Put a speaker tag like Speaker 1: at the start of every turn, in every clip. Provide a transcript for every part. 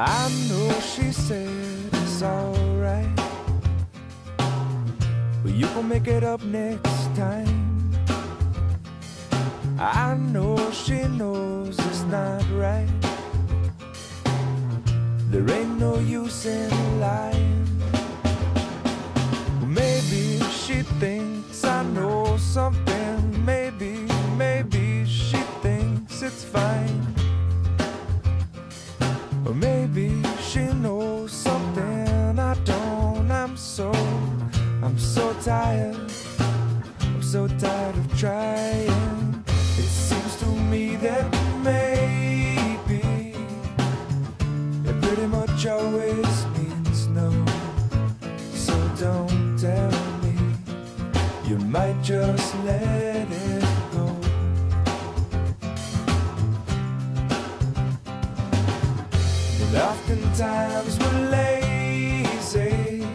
Speaker 1: I know she said it's alright. But you can make it up next time. I know she knows it's not right. There ain't no use in lying. Maybe she thinks I know something. Maybe she knows something I don't. I'm so, I'm so tired. I'm so tired of trying. It seems to me that maybe it pretty much always means no. So don't tell me. You might just let oftentimes we're lazy.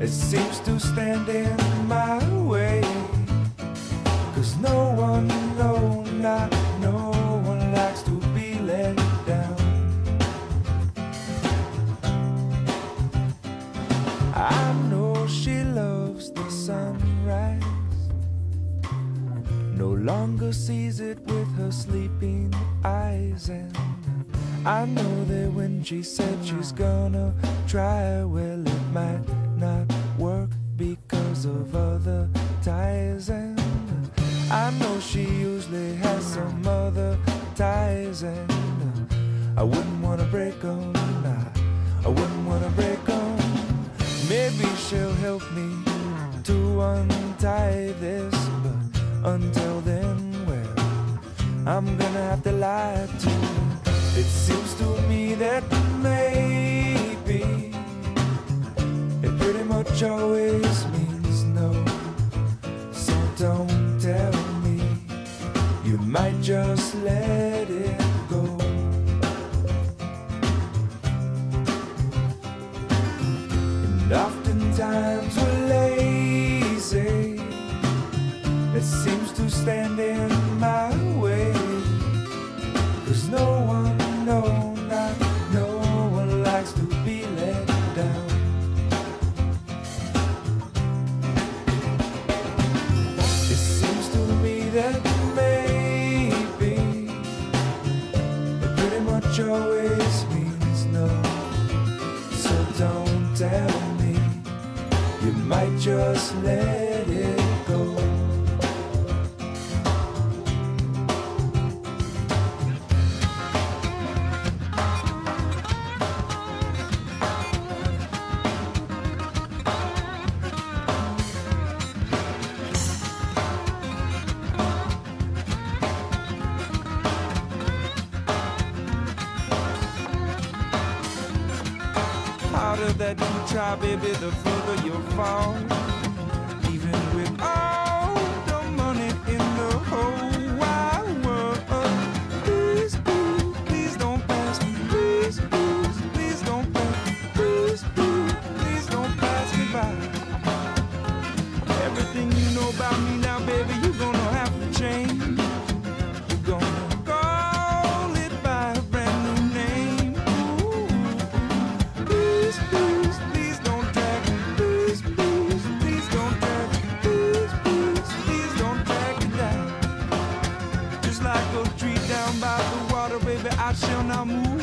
Speaker 1: It seems to stand in my way. Cause no one, no, not no one likes to be let down. I know she loves the sunrise. No longer sees it with her sleeping eyes. And I know that when she said she's hmm. gonna try, well, it might not work because of other ties. And I know she usually has some other ties. And I wouldn't wanna break them. Nah, I wouldn't wanna break them. Maybe she'll help me hmm. to untie this, but until then, well, I'm gonna have to lie to. It seems to me that maybe it pretty much always means no. So don't tell me, you might just let it go. And oftentimes we're lazy. It seems to stand in my way. Cause no one, no, not no one likes to be let down. It seems to me that maybe it pretty much always means no. So don't tell me, you might just let harder that you try, baby, the further you'll fall. à chaîne amour